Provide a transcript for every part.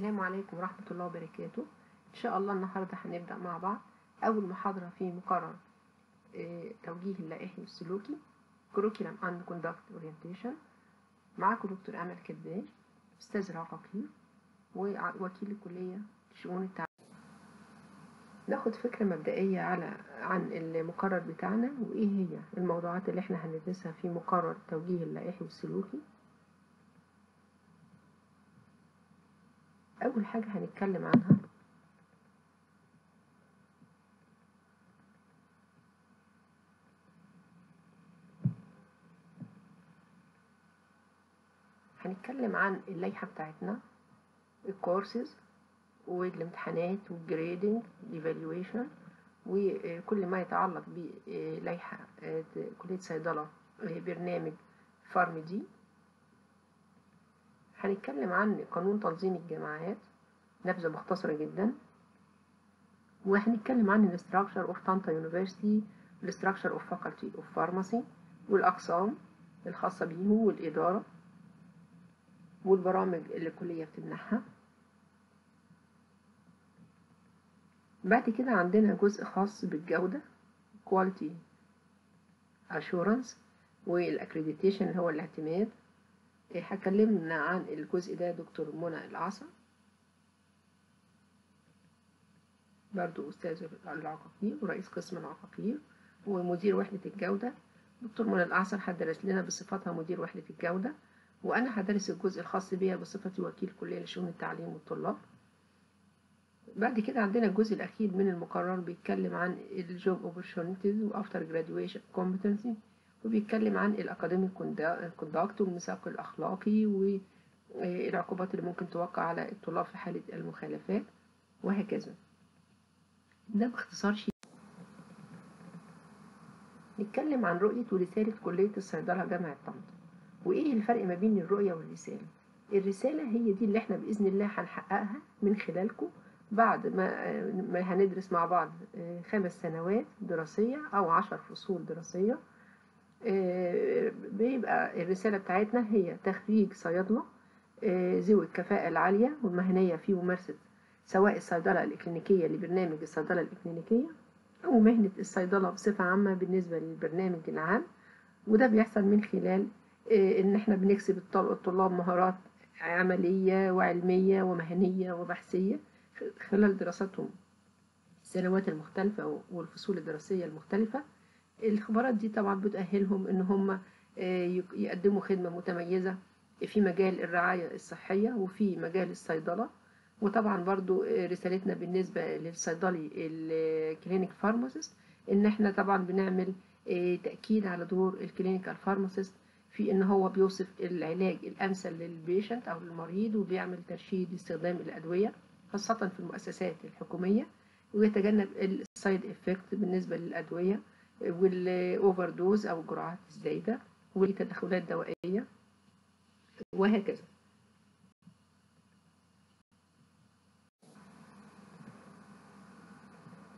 السلام عليكم ورحمة الله وبركاته. إن شاء الله النهاردة هنبدأ مع بعض أول محاضرة في مقرر آه، توجيه اللائحي والسلوكي Curriculum and Conduct Orientation. معاكم دكتور أمل كداش أستاذ العقاقير ووكيل الكلية لشؤون التعليم. ناخد فكرة مبدئية على عن المقرر بتاعنا وإيه هي الموضوعات اللي إحنا هندرسها في مقرر توجيه اللائحي والسلوكي. أول حاجة هنتكلم عنها هنتكلم عن اللائحة بتاعتنا الكورسز والامتحانات وال grading evaluation وكل ما يتعلق بلائحة كلية صيدلة برنامج Pharm D هنتكلم عن قانون تنظيم الجامعات. نبذة مختصرة جدا. وهنتكلم عن ال structure of طنطا university ال structure of faculty of pharmacy والأقسام الخاصة بيهم والإدارة والبرامج اللي الكلية بتمنحها. بعد كده عندنا جزء خاص بالجودة quality assurance والاكريديتيشن اللي هو الاعتماد. هكلمنا عن الجزء ده دكتور منى العصا. برضو أستاذ العقاقير ورئيس قسم العقاقير ومدير وحدة الجودة. دكتور منى الأعصر هتدرس لنا بصفتها مدير وحدة الجودة وأنا هدرس الجزء الخاص بيها بصفتي وكيل كلية لشؤون التعليم والطلاب. بعد كده عندنا الجزء الأخير من المقرر بيتكلم عن ال job opportunities و after graduation competency وبيتكلم عن ال academic conduct والميثاق الأخلاقي والعقوبات اللي ممكن توقع على الطلاب في حالة المخالفات وهكذا. ده باختصار شيء نتكلم عن رؤية ورسالة كلية الصيدلة جامعة طنطا. وإيه الفرق ما بين الرؤية والرسالة؟ الرسالة هي دي اللي إحنا بإذن الله هنحققها من خلالكم بعد ما ما هندرس مع بعض خمس سنوات دراسية أو عشر فصول دراسية. بيبقى الرسالة بتاعتنا هي تخريج صيادلة ذوي الكفاءة العالية والمهنية في ممارسة سواء الصيدلة الإكلينيكية لبرنامج الصيدلة الإكلينيكية أو مهنة الصيدلة بصفة عامة بالنسبة للبرنامج العام. وده بيحصل من خلال إن إحنا بنكسب الطلاب مهارات عملية وعلمية ومهنية وبحثية خلال دراستهم السنوات المختلفة والفصول الدراسية المختلفة. الخبرات دي طبعا بتأهلهم إن هم يقدموا خدمة متميزة في مجال الرعاية الصحية وفي مجال الصيدلة. وطبعا برضو رسالتنا بالنسبة للصيدلي الكلينيك فارماسيست إن إحنا طبعا بنعمل تأكيد على دور ال clinical pharmacist في إن هو بيوصف العلاج الأمثل لل patient أو للمريض وبيعمل ترشيد استخدام الأدوية خاصة في المؤسسات الحكومية ويتجنب ال side effect بالنسبة للأدوية. وال overdose أو الجرعات الزايده والتدخلات دوائية وهكذا.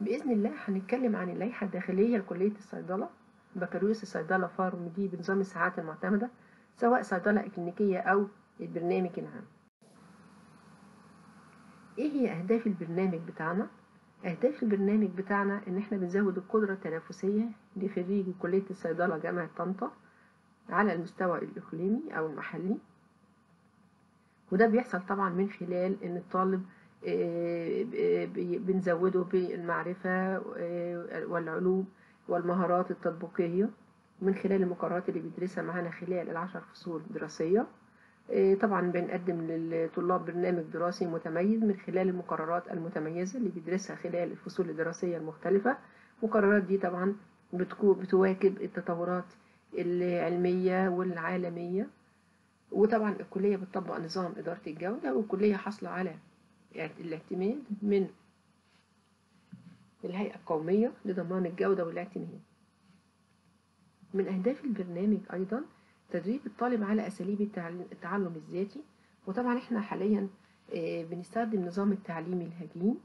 بإذن الله هنتكلم عن اللائحة الداخلية لكلية الصيدلة بكالوريوس الصيدلة فارم دي بنظام الساعات المعتمدة سواء صيدلة اكلينيكيه أو البرنامج العام. إيه هي أهداف البرنامج بتاعنا؟ أهداف البرنامج بتاعنا إن إحنا بنزود القدرة التنافسية لخريجي كلية الصيدلة جامعة طنطا على المستوى الإقليمي أو المحلي. وده بيحصل طبعا من خلال إن الطالب بنزوده بالمعرفة والعلوم والمهارات التطبيقية من خلال المقررات اللي بيدرسها معانا خلال العشر فصول دراسية طبعا بنقدم للطلاب برنامج دراسي متميز من خلال المقررات المتميزة اللي بيدرسها خلال الفصول الدراسية المختلفة. المقررات دي طبعا بتواكب التطورات العلمية والعالمية. وطبعا الكلية بتطبق نظام إدارة الجودة والكلية حاصلة على الاعتماد من الهيئة القومية لضمان الجودة والاعتماد. من أهداف البرنامج أيضا تدريب الطالب على أساليب التعلم الذاتي وطبعا إحنا حاليا بنستخدم نظام التعليم الهجين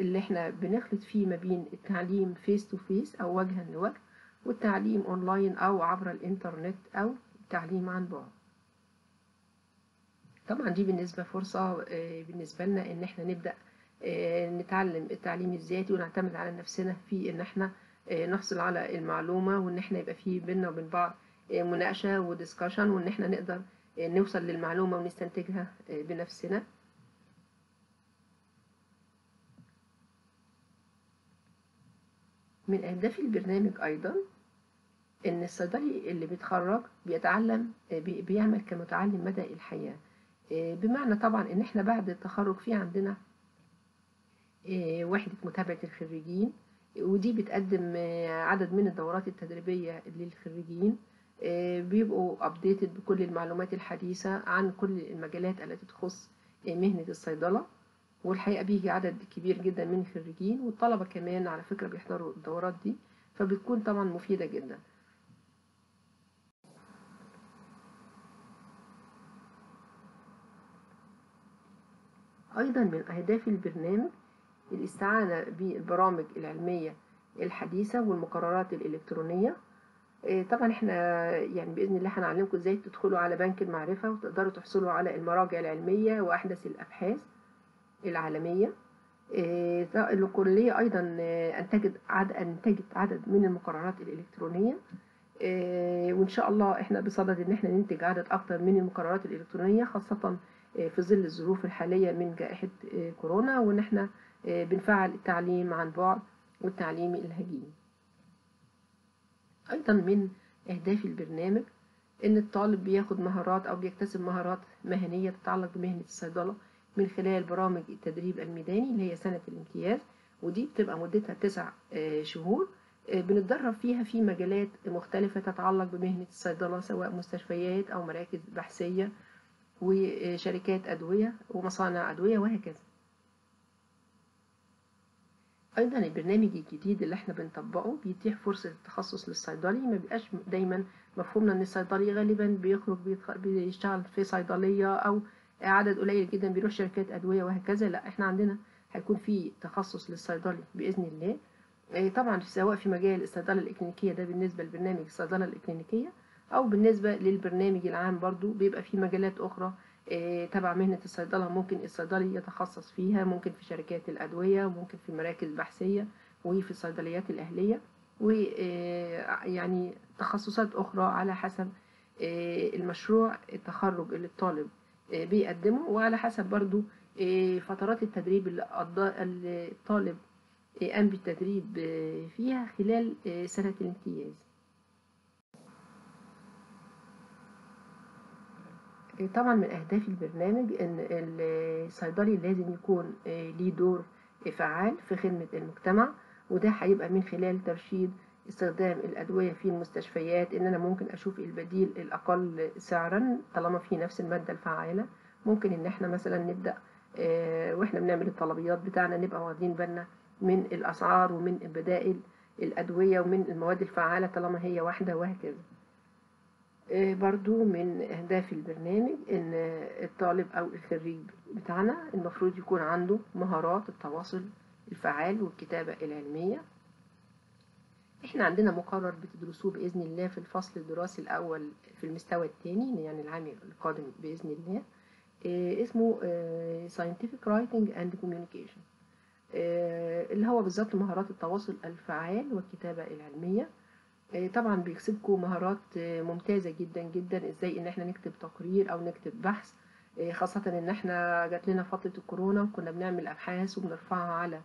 اللي إحنا بنخلط فيه ما بين التعليم face to face أو وجها لوجه والتعليم أونلاين أو عبر الإنترنت أو التعليم عن بعد. طبعا دي بالنسبة فرصة آه، بالنسبة لنا إن إحنا نبدأ آه، نتعلم التعليم الذاتي ونعتمد على نفسنا في إن إحنا آه، نحصل على المعلومة وإن إحنا يبقى في بينا وبين بعض آه، مناقشة ودiscussion وإن إحنا نقدر آه، نوصل للمعلومة ونستنتجها آه، بنفسنا. من أهداف البرنامج أيضا إن الصيدلي اللي بيتخرج بيتعلم بي- بيعمل كمتعلم مدى الحياة. آه، بمعنى طبعا إن إحنا بعد التخرج في عندنا وحدة متابعة الخريجين ودي بتقدم عدد من الدورات التدريبية للخريجين. بيبقوا updated بكل المعلومات الحديثة عن كل المجالات التي تخص آه، مهنة الصيدلة. والحقيقة بيجي عدد كبير جدا من الخريجين والطلبة كمان على فكرة بيحضروا الدورات دي فبتكون طبعا مفيدة جدا. أيضا من أهداف البرنامج الاستعانة بالبرامج العلمية الحديثة والمقررات الإلكترونية. طبعا إحنا يعني بإذن الله هنعلمكم إزاي تدخلوا على بنك المعرفة وتقدروا تحصلوا على المراجع العلمية وأحدث الأبحاث العالمية. إيه، الكلية أيضا آه، أنتجت عدد أنتجت عدد من المقررات الإلكترونية. إيه، وإن شاء الله إحنا بصدد إن إحنا ننتج عدد أكتر من المقررات الإلكترونية خاصة آه، في ظل الظروف الحالية من جائحة آه، كورونا وإن إحنا آه، بنفعل التعليم عن بعد والتعليم الهجين أيضا من أهداف البرنامج إن الطالب بياخد مهارات أو بيكتسب مهارات مهنية تتعلق بمهنة الصيدلة من خلال برامج التدريب الميداني اللي هي سنة الامتياز ودي بتبقى مدتها تسع آه، شهور آه، بنتدرب فيها في مجالات مختلفة تتعلق بمهنة الصيدلة سواء مستشفيات أو مراكز بحثية وشركات أدوية ومصانع أدوية وهكذا. أيضا البرنامج الجديد اللي إحنا بنطبقه بيتيح فرصة التخصص للصيدلي ما بيبقاش دايما مفهومنا إن الصيدلي غالبا بيخرج بيشتغل في صيدلية أو عدد قليل جدا بيروح شركات أدوية وهكذا. لا إحنا عندنا هيكون في تخصص للصيدلي بإذن الله. إيه طبعا سواء في مجال الصيدلة الإكلينيكية ده بالنسبة لبرنامج الصيدلة الإكلينيكية أو بالنسبة للبرنامج العام برضو بيبقى في مجالات إيه، تبع مهنة الصيدلة ممكن الصيدلي يتخصص فيها ممكن في شركات الأدوية ممكن في مراكز بحثية وفي الصيدليات الأهلية ويعني تخصصات أخرى على حسب إيه، المشروع التخرج اللي الطالب إيه، بيقدمه وعلى حسب برضو إيه، فترات التدريب اللي الطالب إيه، قام بالتدريب إيه، فيها خلال إيه، سنة الامتياز. طبعا من أهداف البرنامج إن الصيدلي لازم يكون آه، ليه دور فعال في خدمة المجتمع وده هيبقى من خلال ترشيد استخدام الأدوية في المستشفيات إن أنا ممكن أشوف البديل الأقل سعرا طالما في نفس المادة الفعالة. ممكن إن إحنا مثلا نبدأ آه، وإحنا بنعمل الطلبيات بتاعنا نبقى واخدين بالنا من الأسعار ومن بدائل الأدوية ومن المواد الفعالة طالما هي واحدة وهكذا. برضو من أهداف البرنامج إن الطالب أو الخريج بتاعنا المفروض يكون عنده مهارات التواصل الفعال والكتابة العلمية. إحنا عندنا مقرر بتدرسوه بإذن الله في الفصل الدراسي الأول في المستوى الثاني يعني العام القادم بإذن الله. آه، اسمه آه، Scientific Writing and Communication. آه، اللي هو بالظبط مهارات التواصل الفعال والكتابة العلمية. آه، طبعا بيكسبكم مهارات آه، ممتازة جدا جدا. إزاي إن إحنا نكتب تقرير أو نكتب بحث آه، خاصة إن إحنا جات لنا فترة الكورونا وكنا بنعمل أبحاث وبنرفعها على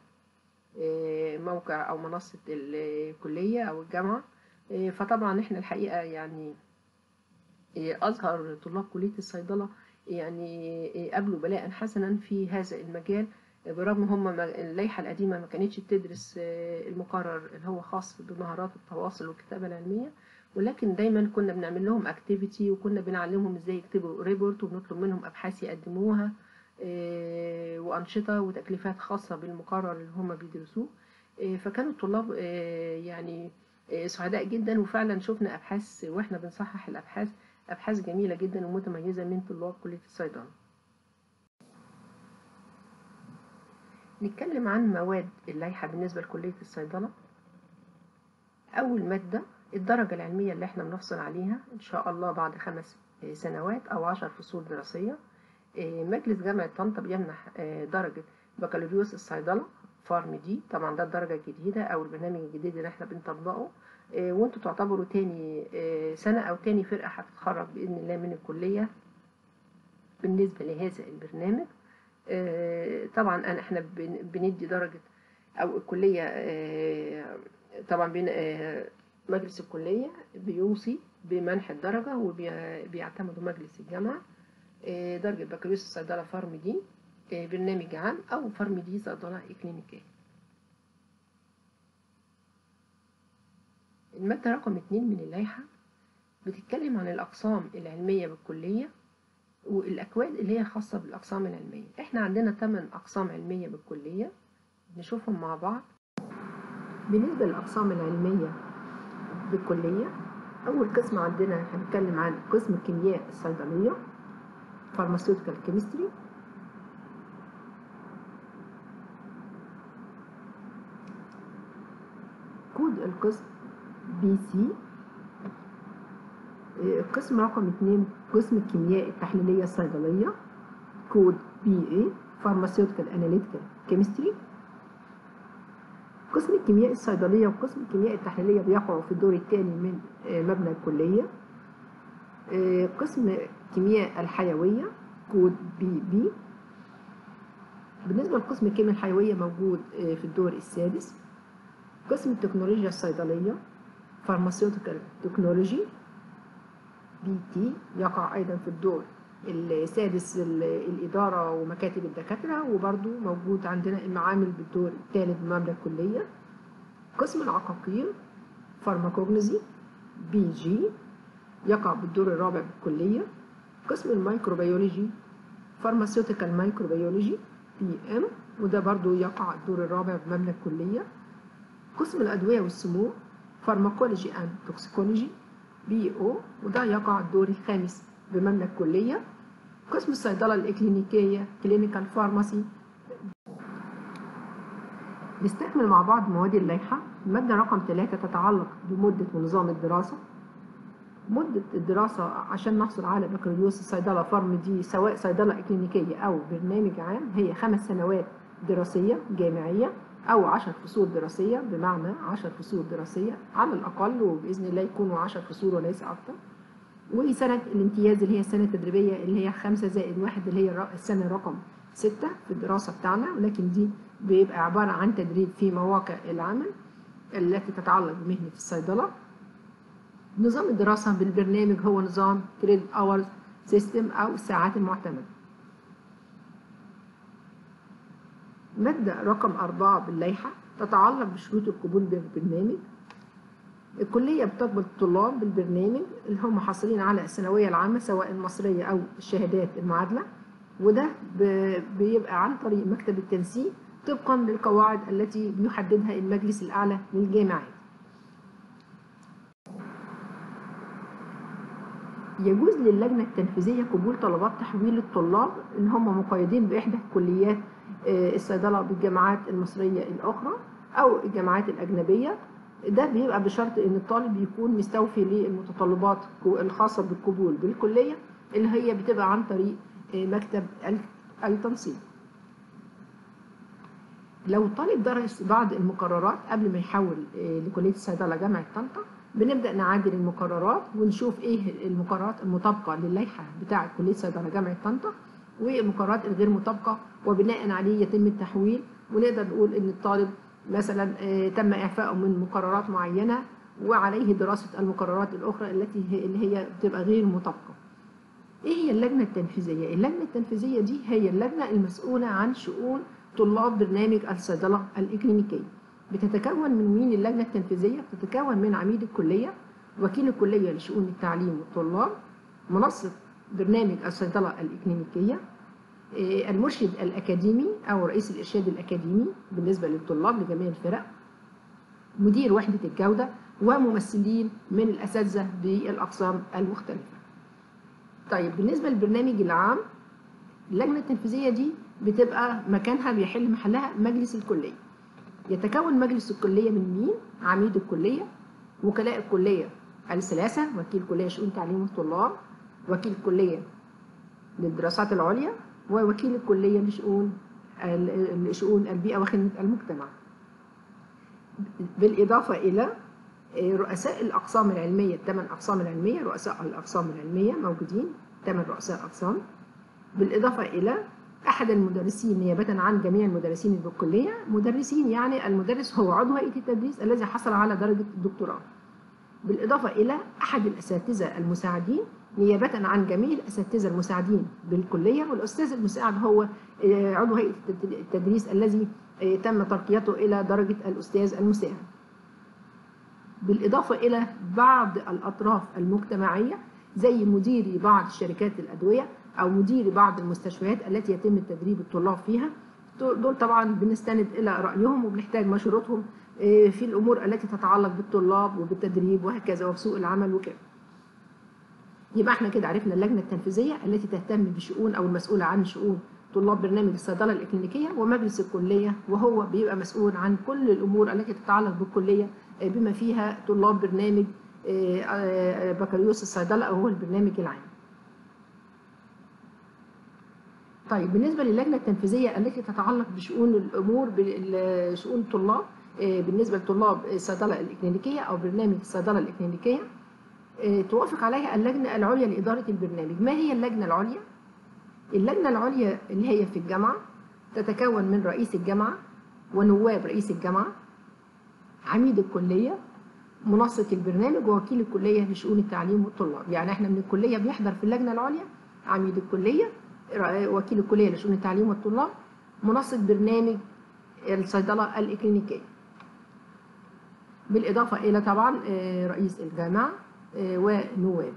آه، موقع أو منصة الكلية أو الجامعة. آه، فطبعا إحنا الحقيقة يعني آه، أزهر طلاب كلية الصيدلة يعني آه، أبلوا بلاء حسنا في هذا المجال. آه، برغم هم اللائحة القديمة ما كانتش بتدرس آه، المقرر اللي هو خاص بمهارات التواصل والكتابة العلمية ولكن دايما كنا بنعمل لهم activity وكنا بنعلمهم إزاي يكتبوا report وبنطلب منهم أبحاث يقدموها آه، وأنشطة وتكليفات خاصة بالمقرر اللي هم بيدرسوه. آه، فكانوا الطلاب يعني سعداء جدا وفعلا شفنا أبحاث وإحنا بنصحح الأبحاث أبحاث جميلة جدا ومتميزة من طلاب كلية الصيدلة. نتكلم عن مواد اللائحة بالنسبة لكلية الصيدلة. أول مادة الدرجة العلمية اللي إحنا بنحصل عليها إن شاء الله بعد خمس سنوات أو عشر فصول دراسية. آه، مجلس جامعة طنطا بيمنح آه، درجة بكالوريوس الصيدلة فارم دي. طبعا ده الدرجة الجديدة أو البرنامج الجديد اللي إحنا بنطبقه. آه، وأنتوا تعتبروا تاني سنة أو تاني فرقة هتتخرج بإذن الله من الكلية. بالنسبة لهذا البرنامج طبعا أنا إحنا بن- بندي درجة أو الكلية آه، طبعا آه، مجلس الكلية بيوصي بمنح الدرجة وبيعتمدوا مجلس الجامعة آه، درجة بكالوريوس الصيدلة فارم دي آه، برنامج عام أو فارم دي صيدلة إكلينيكية. المادة رقم اتنين من اللائحة بتتكلم عن الأقسام العلمية بالكلية والأكواد اللي هي خاصة بالأقسام العلمية. إحنا عندنا 8 أقسام علمية بالكلية نشوفهم مع بعض. بالنسبة للأقسام العلمية بالكلية أول قسم عندنا هنتكلم عن قسم الكيمياء الصيدلية pharmaceutical chemistry. كود القسم PC القسم رقم اتنين قسم الكيمياء التحليلية الصيدلية كود PA Pharmaceutical Analytical Chemistry. قسم الكيمياء الصيدلية وقسم الكيمياء التحليلية بيقعوا في الدور الثاني من آه، مبنى الكلية. آه، قسم الكيمياء الحيوية كود PB بالنسبة لقسم الكيمياء الحيوية موجود آه، في الدور السادس. قسم التكنولوجيا الصيدلية Pharmaceutical Technology. PT يقع أيضا في الدور السادس ال- الإدارة ومكاتب الدكاترة وبرضو موجود عندنا المعامل بالدور الثالث من مبنى الكلية. قسم العقاقير pharmacognosy PG يقع بالدور الرابع بالكلية. قسم ال microbiology pharmaceutical microbiology PM وده برضو يقع الدور الرابع بمبنى الكلية. قسم الأدوية والسموم pharmacology and toxicology PO وده يقع الدور الخامس بمبنى الكلية قسم الصيدلة الإكلينيكية clinical pharmacy. نستكمل مع بعض مواد اللائحة المادة رقم ثلاثة تتعلق بمدة ونظام الدراسة. مدة الدراسة عشان نحصل على بكالوريوس الصيدلة Pharm D سواء صيدلة إكلينيكية أو برنامج عام هي خمس سنوات دراسية جامعية. أو عشر فصول دراسية بمعنى عشر فصول دراسية على الأقل وبإذن الله يكونوا عشر فصول وليس أكتر. وسنة الامتياز اللي هي السنة التدريبية اللي هي خمسة زائد واحد اللي هي السنة رقم ستة في الدراسة بتاعنا ولكن دي بيبقى عبارة عن تدريب في مواقع العمل التي تتعلق بمهنة الصيدلة. نظام الدراسة بالبرنامج هو نظام credit hours system أو الساعات المعتمدة. مادة رقم أربعة باللائحة تتعلق بشروط القبول بالبرنامج. الكلية بتقبل الطلاب بالبرنامج اللي هم حاصلين على الثانوية العامة سواء المصرية أو الشهادات المعادلة. وده بيبقى عن طريق مكتب التنسيق طبقا للقواعد التي بيحددها المجلس الأعلى للجامعات. يجوز للجنة التنفيذية قبول طلبات تحويل الطلاب اللي هم مقيدين بإحدى كليات آه، الصيدلة بالجامعات المصرية الأخرى أو الجامعات الأجنبية. ده بيبقى بشرط إن الطالب يكون مستوفي للمتطلبات الخاصة بالقبول بالكلية اللي هي بتبقى عن طريق آه، مكتب التنسيق. لو الطالب درس بعض المقررات قبل ما يحول آه، لكلية الصيدلة جامعة طنطا بنبدأ نعادل المقررات ونشوف إيه المقررات المطابقة للائحة بتاعة كلية الصيدلة جامعة طنطا. والمقررات الغير مطابقة وبناء عليه يتم التحويل ونقدر نقول إن الطالب مثلا آه، تم اعفائه من مقررات معينة وعليه دراسة المقررات الأخرى التي هي اللي هي بتبقى غير مطابقة. إيه هي اللجنة التنفيذية؟ اللجنة التنفيذية دي هي اللجنة المسؤولة عن شؤون طلاب برنامج الصيدلة الإكلينيكية. بتتكون من مين اللجنة التنفيذية؟ بتتكون من عميد الكلية، وكيل الكلية لشؤون التعليم والطلاب، منسق برنامج الصيدلة الإكلينيكية، آه، المرشد الأكاديمي أو رئيس الإرشاد الأكاديمي بالنسبة للطلاب لجميع الفرق، مدير وحدة الجودة، وممثلين من الأساتذة بالأقسام المختلفة. طيب بالنسبة للبرنامج العام اللجنة التنفيذية دي بتبقى مكانها بيحل محلها مجلس الكلية يتكون مجلس الكلية من مين؟ عميد الكلية وكلاء الكلية الثلاثة وكيل كلية شؤون تعليم الطلاب وكيل كلية للدراسات العليا ووكيل الكلية لشؤون لشؤون البيئة وخدمة المجتمع. بالإضافة إلى رؤساء الأقسام العلمية الثمان أقسام العلمية رؤساء الأقسام العلمية موجودين ثمان رؤساء أقسام. بالإضافة إلى أحد المدرسين نيابة عن جميع المدرسين بالكلية مدرسين يعني المدرس هو عضو هيئة التدريس الذي حصل على درجة الدكتوراه. بالإضافة إلى أحد الأساتذة المساعدين نيابة عن جميع الأساتذة المساعدين بالكلية والأستاذ المساعد هو عضو هيئة التدريس الذي تم ترقيته إلى درجة الأستاذ المساعد. بالإضافة إلى بعض الأطراف المجتمعية زي مديري بعض شركات الأدوية أو مديري بعض المستشفيات التي يتم تدريب الطلاب فيها. دول طبعا بنستند إلى رأيهم وبنحتاج مشورتهم في الأمور التي تتعلق بالطلاب وبالتدريب وهكذا وفي سوق العمل وكده. يبقى إحنا كده عرفنا اللجنة التنفيذية التي تهتم بشؤون أو المسؤولة عن شؤون طلاب برنامج الصيدلة الإكلينيكية ومجلس الكلية وهو بيبقى مسؤول عن كل الأمور التي تتعلق بالكلية بما فيها طلاب برنامج بكالوريوس الصيدلة أو هو البرنامج العام. طيب بالنسبة للجنة التنفيذية التي تتعلق بشؤون الأمور بشؤون الطلاب بالنسبة لطلاب الصيدلة الإكلينيكية أو برنامج الصيدلة الإكلينيكية توافق عليها اللجنة العليا لإدارة البرنامج. ما هي اللجنة العليا؟ اللجنة العليا اللي هي في الجامعة تتكون من رئيس الجامعة ونواب رئيس الجامعة عميد الكلية منسق البرنامج ووكيل الكلية لشؤون التعليم والطلاب. يعني إحنا من الكلية بيحضر في اللجنة العليا عميد الكلية وكيل الكلية لشؤون التعليم والطلاب منسق برنامج الصيدلة الإكلينيكية. بالإضافة إلى طبعا رئيس الجامعة ونواب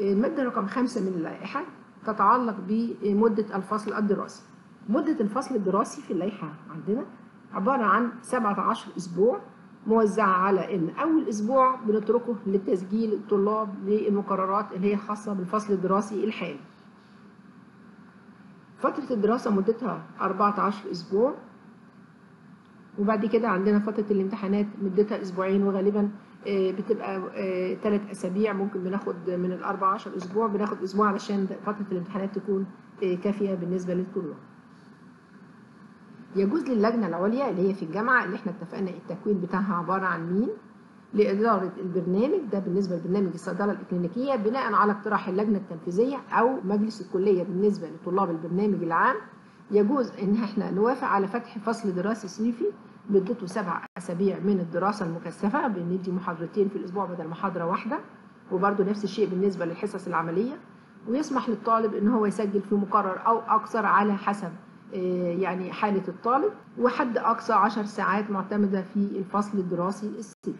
المادة رقم خمسة من اللائحة تتعلق بمدة الفصل الدراسي. مدة الفصل الدراسي في اللائحة عندنا عبارة عن 17 أسبوع موزعة على إن أول أسبوع بنتركه لتسجيل الطلاب للمقررات اللي هي خاصة بالفصل الدراسي الحالي. فترة الدراسة مدتها 14 أسبوع. وبعد كده عندنا فترة الامتحانات مدتها أسبوعين وغالبا بتبقى ثلاث أسابيع ممكن بناخد من ال 14 أسبوع بناخد أسبوع علشان فترة الامتحانات تكون كافية بالنسبة للطلاب. يجوز للجنة العليا اللي هي في الجامعة اللي إحنا اتفقنا التكوين بتاعها عبارة عن مين؟ لإدارة البرنامج ده بالنسبة لبرنامج الصيدلة الإكلينيكية بناء على اقتراح اللجنة التنفيذية أو مجلس الكلية بالنسبة لطلاب البرنامج العام يجوز إن إحنا نوافق على فتح فصل دراسي صيفي مدته سبع أسابيع من الدراسة المكثفة بندي محاضرتين في الأسبوع بدل محاضرة واحدة وبرضه نفس الشيء بالنسبة للحصص العملية. ويسمح للطالب إن هو يسجل في مقرر أو أكثر على حسب يعني حالة الطالب وحد أقصى عشر ساعات معتمدة في الفصل الدراسي الصيفي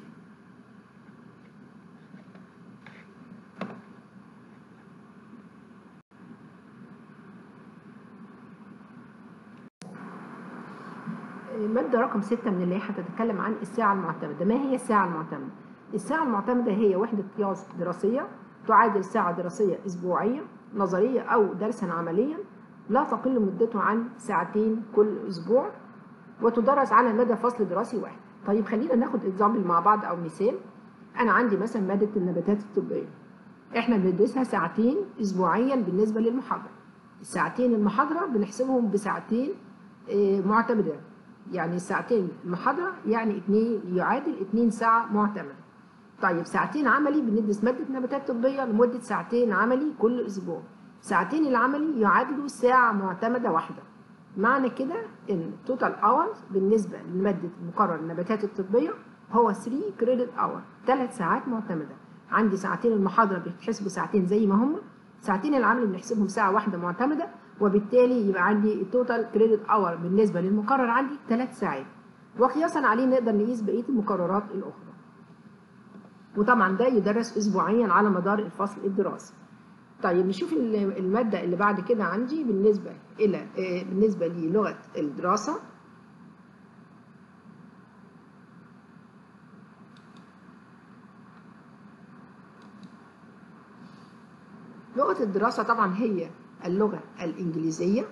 المادة رقم ستة من اللائحة تتكلم عن الساعة المعتمدة. ما هي الساعة المعتمدة؟ الساعة المعتمدة هي وحدة قياس دراسية تعادل ساعة دراسية أسبوعية نظرية أو درسا عمليا لا تقل مدته عن ساعتين كل أسبوع وتدرس على مدى فصل دراسي واحد. طيب خلينا ناخد اكزامبل مع بعض أو مثال. أنا عندي مثلا مادة النباتات الطبية. إحنا بندرسها ساعتين أسبوعيا بالنسبة للمحاضرة. الساعتين المحاضرة بنحسبهم بساعتين معتمدة. يعني الساعتين المحاضرة يعني اتنين يعادل اتنين ساعة معتمدة طيب ساعتين عملي بندرس مادة نباتات طبية لمدة ساعتين عملي كل أسبوع. ساعتين العملي يعادلوا ساعة معتمدة واحدة. معنى كده إن total hours بالنسبة لمادة مقرر النباتات الطبية هو 3 credit hour 3 ساعات معتمدة. عندي ساعتين المحاضرة بيتحسبوا ساعتين زي ما هم. ساعتين العمل بنحسبهم ساعة واحدة معتمدة. وبالتالي يبقى عندي ال total credit hour بالنسبة للمقرر عندي 3 ساعات. وقياسا عليه نقدر نقيس بقية المقررات الأخرى. وطبعا ده يدرس أسبوعيا على مدار الفصل الدراسي. طيب نشوف المادة اللي بعد كده عندي بالنسبة إلى بالنسبة للغة الدراسة. لغة الدراسة طبعا هي اللغة الإنجليزية.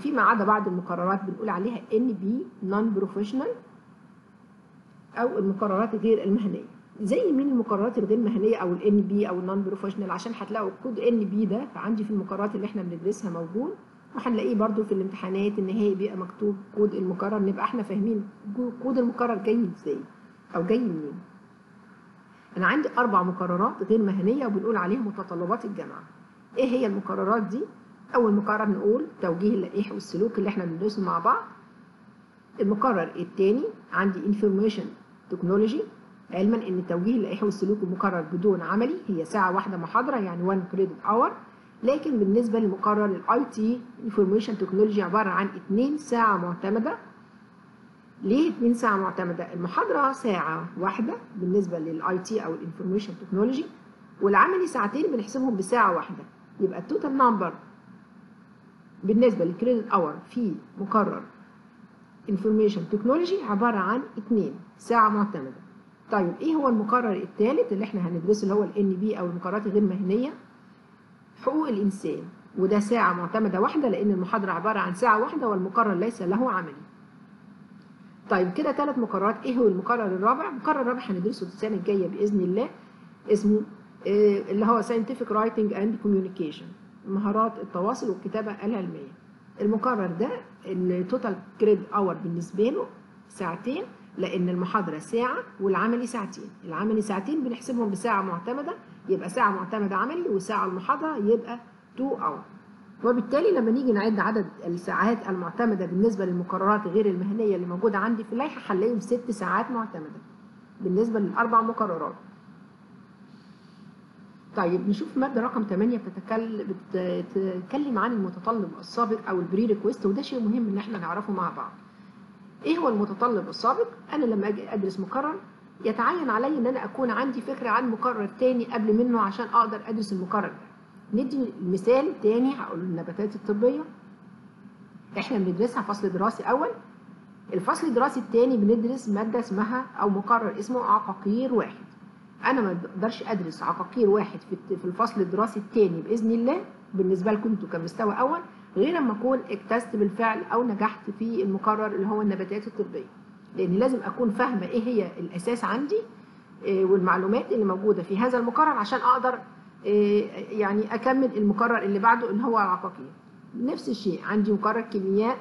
فيما عدا بعض المقررات بنقول عليها NP Non Professional أو المقررات غير المهنية. زي مين المقررات الغير مهنية أو ال NP أو ال Non Professional عشان هتلاقوا كود NP ده عندي في المقررات اللي إحنا بندرسها موجود. وهنلاقيه برضو في الامتحانات النهائي بيبقى مكتوب كود المقرر نبقى إحنا فاهمين كود المقرر جاي إزاي أو جاي منين. أنا عندي أربع مقررات غير مهنية وبنقول عليها متطلبات الجامعة. إيه هي المقررات دي؟ أول مقرر نقول توجيه اللائحة والسلوك اللي إحنا بندرسه مع بعض. المقرر الثاني عندي information technology علما إن توجيه اللائحة والسلوك المقرر بدون عملي هي ساعة واحدة محاضرة يعني 1 credit hour لكن بالنسبة لمقرر ال IT information technology عبارة عن 2 ساعة معتمدة. ليه 2 ساعة معتمدة؟ المحاضرة ساعة واحدة بالنسبة لل IT أو ال information technology والعملي ساعتين بنحسبهم بساعة واحدة. يبقى ال total number بالنسبة لل credit hour في مقرر information technology عبارة عن 2 ساعة معتمدة. طيب إيه هو المقرر الثالث اللي إحنا هندرسه اللي هو ال NP أو المقررات الغير مهنية؟ حقوق الإنسان وده ساعة معتمدة واحدة لأن المحاضرة عبارة عن ساعة واحدة والمقرر ليس له عملي. طيب كده ثلاث مقررات. إيه هو المقرر الرابع؟ المقرر الرابع هندرسه السنة الجاية بإذن الله. اسمه اللي هو scientific writing and communication مهارات التواصل والكتابة العلمية. المقرر ده ال total credit hour بالنسبة له ساعتين لأن المحاضرة ساعة والعملي ساعتين. العملي ساعتين بنحسبهم بساعة معتمدة يبقى ساعة معتمدة عملي وساعة المحاضرة يبقى 2 hour وبالتالي لما نيجي نعد عدد الساعات المعتمدة بالنسبة للمقررات غير المهنية اللي موجودة عندي في اللائحة هنلاقيهم ست ساعات معتمدة بالنسبة للأربع مقررات. طيب نشوف مادة رقم 8 بتتكلم بتتكلم عن المتطلب السابق أو ال prerequisite وده شيء مهم إن إحنا نعرفه مع بعض. إيه هو المتطلب السابق؟ أنا لما أجي أدرس مقرر يتعين علي إن أنا أكون عندي فكرة عن مقرر تاني قبل منه عشان أقدر أدرس المقرر ده. ندي مثال تاني هقول النباتات الطبية. إحنا بندرسها فصل دراسي أول. الفصل الدراسي التاني بندرس مادة اسمها أو مقرر اسمه عقاقير واحد. أنا ما أقدرش أدرس عقاقير واحد في الفصل الدراسي التاني بإذن الله بالنسبة لكم أنتوا كمستوى أول غير لما أكون اجتزت بالفعل أو نجحت في المقرر اللي هو النباتات الطبية. لأن لازم أكون فاهمة إيه هي الأساس عندي والمعلومات اللي موجودة في هذا المقرر عشان أقدر يعني أكمل المقرر اللي بعده اللي هو العقاقير نفس الشيء عندي مقرر كيمياء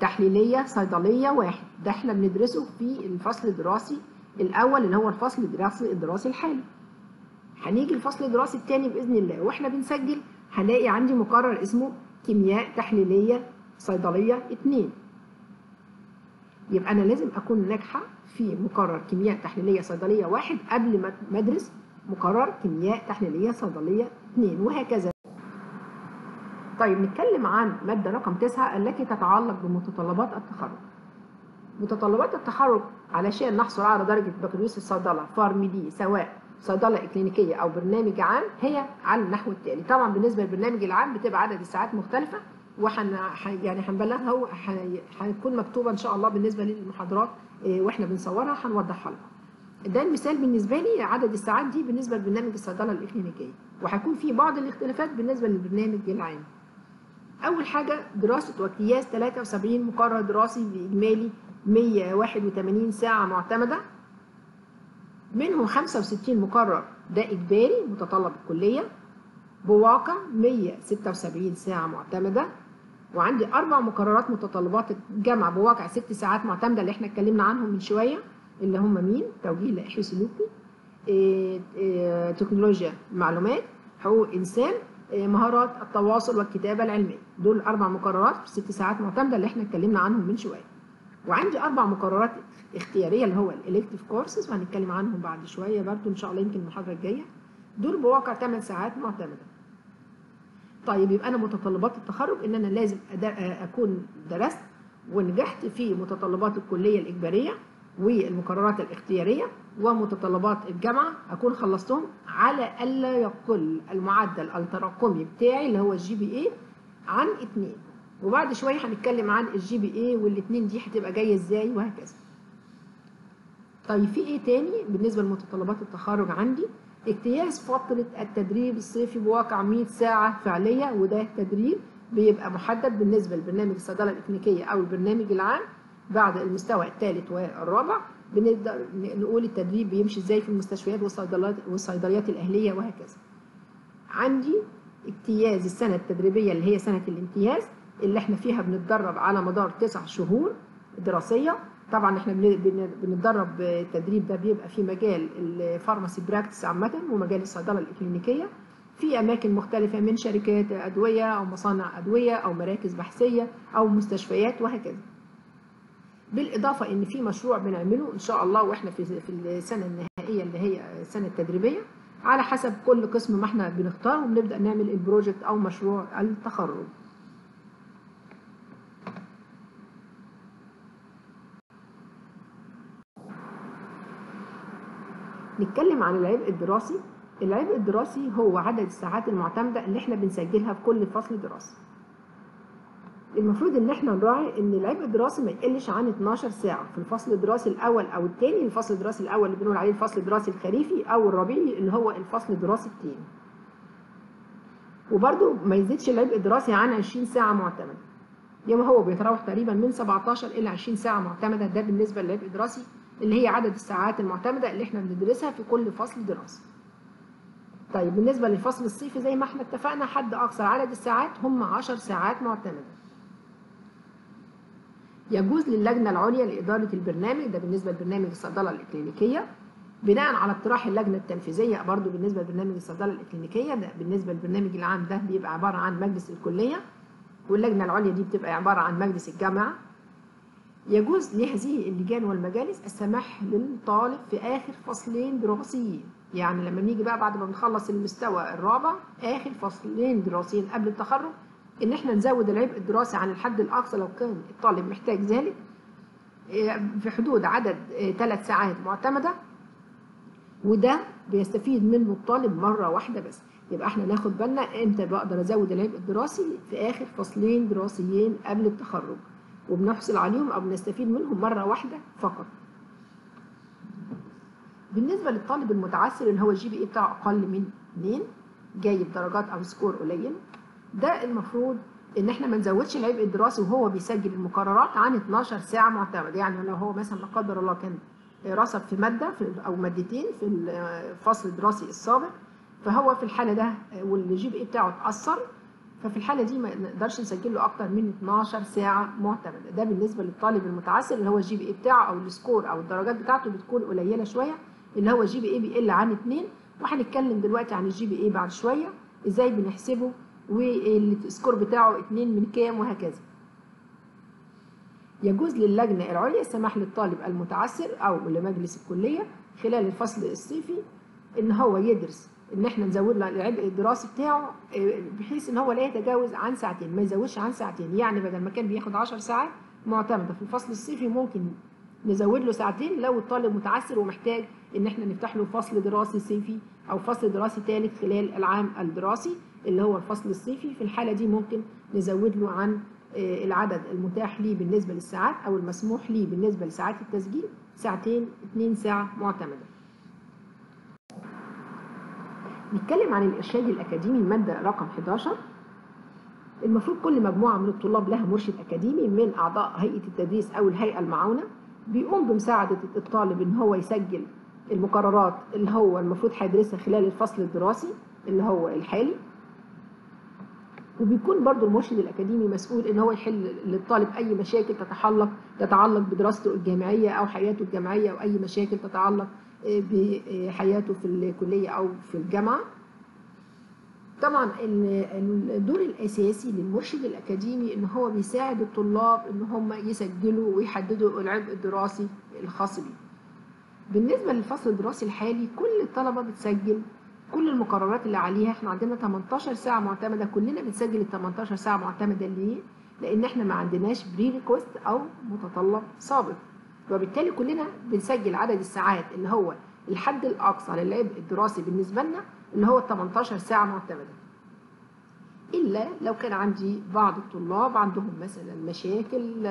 تحليلية صيدلية واحد ده إحنا بندرسه في الفصل الدراسي الأول اللي هو الفصل الدراسي الدراسي الحالي. هنيجي الفصل الدراسي الثاني بإذن الله وإحنا بنسجل هلاقي عندي مقرر اسمه كيمياء تحليلية صيدلية 2 يبقى أنا لازم أكون ناجحة في مقرر كيمياء تحليلية صيدلية واحد قبل ما أدرس مقرر كيمياء تحليلية صيدلية 2 وهكذا. طيب نتكلم عن مادة رقم 9 التي تتعلق بمتطلبات التخرج. متطلبات التخرج علشان نحصل على درجة بكالوريوس الصيدلة فارم دي سواء صيدلة إكلينيكية أو برنامج عام هي على النحو التالي. طبعا بالنسبة للبرنامج العام بتبقى عدد الساعات مختلفة وحن يعني هنبلغها وهتكون مكتوبة إن شاء الله بالنسبة للمحاضرات وإحنا بنصورها هنوضحها لكم. ده المثال بالنسبة لي عدد الساعات دي بالنسبة لبرنامج الصيدلة الاكلينيكيه وهيكون في بعض الاختلافات بالنسبة للبرنامج العام. أول حاجة دراسة واجتياز 73 مقرر دراسي باجمالي 181 ساعة معتمدة. منهم 65 مقرر ده إجباري متطلب الكلية. بواقع 176 ساعة معتمدة. وعندي أربع مقررات متطلبات الجامعة بواقع ست ساعات معتمدة اللي إحنا اتكلمنا عنهم من شوية. اللي هم مين؟ توجيه لائحي سلوكي آه آه تكنولوجيا معلومات حقوق إنسان آه مهارات التواصل والكتابة العلمية. دول أربع مقررات في ست ساعات معتمدة اللي إحنا اتكلمنا عنهم من شوية. وعندي أربع مقررات اختيارية اللي هو ال elective courses وهنتكلم عنهم بعد شوية برضو إن شاء الله يمكن المحاضرة الجاية. دول بواقع 8 ساعات معتمدة. طيب يبقى أنا متطلبات التخرج إن أنا لازم أكون درست ونجحت في متطلبات الكلية الإجبارية. والمقررات الاختيارية ومتطلبات الجامعة أكون خلصتهم على ألا يقل المعدل التراكمي بتاعي اللي هو ال GPA عن 2 وبعد شوية هنتكلم عن ال GPA والاثنين دي هتبقى جاية إزاي وهكذا. طيب في إيه تاني بالنسبة لمتطلبات التخرج عندي؟ اجتياز فترة التدريب الصيفي بواقع 100 ساعة فعليه وده تدريب بيبقى محدد بالنسبة لبرنامج الصيدلة الإكلينيكية أو البرنامج العام بعد المستوى الثالث والرابع بنقدر نقول التدريب بيمشي إزاي في المستشفيات والصيدليات والصيدليات الأهلية وهكذا. عندي اجتياز السنة التدريبية اللي هي سنة الامتياز اللي إحنا فيها بنتدرب على مدار تسع شهور دراسية. طبعا إحنا بنتدرب التدريب ده بيبقى في مجال ال pharmacy practice عامة ومجال الصيدلة الاكلينيكيه في أماكن مختلفة من شركات أدوية أو مصانع أدوية أو مراكز بحثية أو مستشفيات وهكذا. بالإضافة إن في مشروع بنعمله إن شاء الله وإحنا في في السنة النهائية اللي هي السنة التدريبية على حسب كل قسم ما إحنا بنختاره وبنبدا نعمل البروجكت أو مشروع التخرج. نتكلم عن العبء الدراسي. العبء الدراسي هو عدد الساعات المعتمدة اللي إحنا بنسجلها في كل فصل دراسي. المفروض إن إحنا نراعي إن العبء الدراسي ما يقلش عن 12 ساعة في الفصل الدراسي الأول أو الثاني الفصل الدراسي الأول اللي بنقول عليه الفصل الدراسي الخريفي أو الربيعي اللي هو الفصل الدراسي الثاني وبرده ما يزيدش العبء الدراسي عن 20 ساعة معتمدة. يوم هو بيتراوح تقريبا من 17 إلى 20 ساعة معتمدة ده بالنسبة للعبء الدراسي اللي هي عدد الساعات المعتمدة اللي إحنا بندرسها في كل فصل دراسي. طيب بالنسبة للفصل الصيفي زي ما إحنا اتفقنا حد أقصى عدد الساعات هم 10 ساعات معتمدة. يجوز للجنة العليا لإدارة البرنامج ده بالنسبة لبرنامج الصيدلة الإكلينيكية. بناء على اقتراح اللجنة التنفيذية برضو بالنسبة لبرنامج الصيدلة الإكلينيكية ده بالنسبة للبرنامج العام ده بيبقى عبارة عن مجلس الكلية واللجنة العليا دي بتبقى عبارة عن مجلس الجامعة. يجوز لهذه اللجان والمجالس السماح للطالب في آخر فصلين دراسيين. يعني لما نيجي بقى بعد ما بنخلص المستوى الرابع آخر فصلين دراسيين قبل التخرج إن إحنا نزود العبء الدراسي عن الحد الأقصى لو كان الطالب محتاج ذلك في حدود عدد ثلاث ساعات معتمدة. وده بيستفيد منه الطالب مرة واحدة بس. يبقى إحنا ناخد بالنا إمتى بقدر أزود العبء الدراسي في آخر فصلين دراسيين قبل التخرج. وبنحصل عليهم أو بنستفيد منهم مرة واحدة فقط. بالنسبة للطالب المتعثر اللي هو ال GPA بتاعه أقل من 2 جايب درجات أو score قليل. ده المفروض إن إحنا ما نزودش العبء الدراسي وهو بيسجل المقررات عن 12 ساعة معتمده يعني لو هو مثلا لا قدر الله كان رسب في مادة في أو مادتين في الفصل الدراسي السابق فهو في الحالة ده وال GP بتاعه اتأثر ففي الحالة دي ما نقدرش نسجل له أكتر من 12 ساعة معتمده ده بالنسبة للطالب المتعثر اللي هو ال GP بتاعه أو ال score أو الدرجات بتاعته بتكون قليلة شوية اللي هو ال GPA بيقل عن 2 وهنتكلم دلوقتي عن ال GPA بعد شوية. إزاي بنحسبه؟ وال score بتاعه 2 من كام وهكذا. يجوز للجنة العليا السماح للطالب المتعثر أو لمجلس الكلية خلال الفصل الصيفي إن هو يدرس إن إحنا نزود له العبء الدراسي بتاعه بحيث إن هو لا يتجاوز عن ساعتين ما يزودش عن ساعتين. يعني بدل ما كان بياخد 10 ساعات معتمدة. في الفصل الصيفي ممكن نزود له ساعتين لو الطالب متعثر ومحتاج إن إحنا نفتح له فصل دراسي صيفي أو فصل دراسي ثالث خلال العام الدراسي. اللي هو الفصل الصيفي في الحالة دي ممكن نزود له عن العدد المتاح ليه بالنسبة للساعات أو المسموح ليه بالنسبة لساعات التسجيل ساعتين 2 ساعة معتمدة. نتكلم عن الإرشاد الأكاديمي المادة رقم 11 المفروض كل مجموعة من الطلاب لها مرشد أكاديمي من أعضاء هيئة التدريس أو الهيئة المعاونة. بيقوم بمساعدة الطالب إن هو يسجل المقررات اللي هو المفروض هيدرسها خلال الفصل الدراسي اللي هو الحالي. وبيكون برضو المرشد الأكاديمي مسؤول إن هو يحل للطالب أي مشاكل تتعلق تتعلق بدراسته الجامعية أو حياته الجامعية أو أي مشاكل تتعلق بحياته في الكلية أو في الجامعة. طبعا الدور الأساسي للمرشد الأكاديمي إن هو بيساعد الطلاب إن هم يسجلوا ويحددوا العبء الدراسي الخاص بيه. بالنسبة للفصل الدراسي الحالي كل الطلبة بتسجل كل المقررات اللي عليها إحنا عندنا 18 ساعة معتمدة كلنا بنسجل ال 18 ساعة معتمدة ليه؟ لأن إحنا ما عندناش prerequisite أو متطلب سابق وبالتالي كلنا بنسجل عدد الساعات اللي هو الحد الأقصى للعبء الدراسي بالنسبة لنا اللي هو 18 ساعة معتمدة إلا لو كان عندي بعض الطلاب عندهم مثلا مشاكل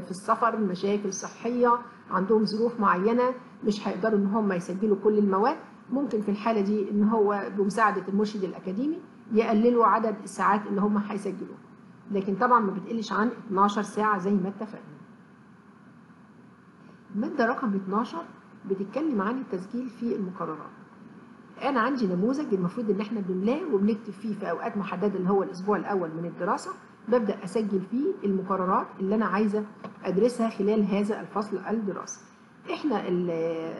في السفر مشاكل صحية عندهم ظروف معينة مش هيقدروا إن هم يسجلوا كل المواد ممكن في الحالة دي إن هو بمساعدة المرشد الأكاديمي يقللوا عدد الساعات اللي هم هيسجلوها. لكن طبعا ما بتقلش عن 12 ساعة زي ما اتفقنا. مادة رقم 12 بتتكلم عن التسجيل في المقررات. أنا عندي نموذج المفروض إن إحنا بنملاه وبنكتب فيه في أوقات محددة اللي هو الأسبوع الأول من الدراسة ببدأ أسجل فيه المقررات اللي أنا عايزة أدرسها خلال هذا الفصل الدراسي. إحنا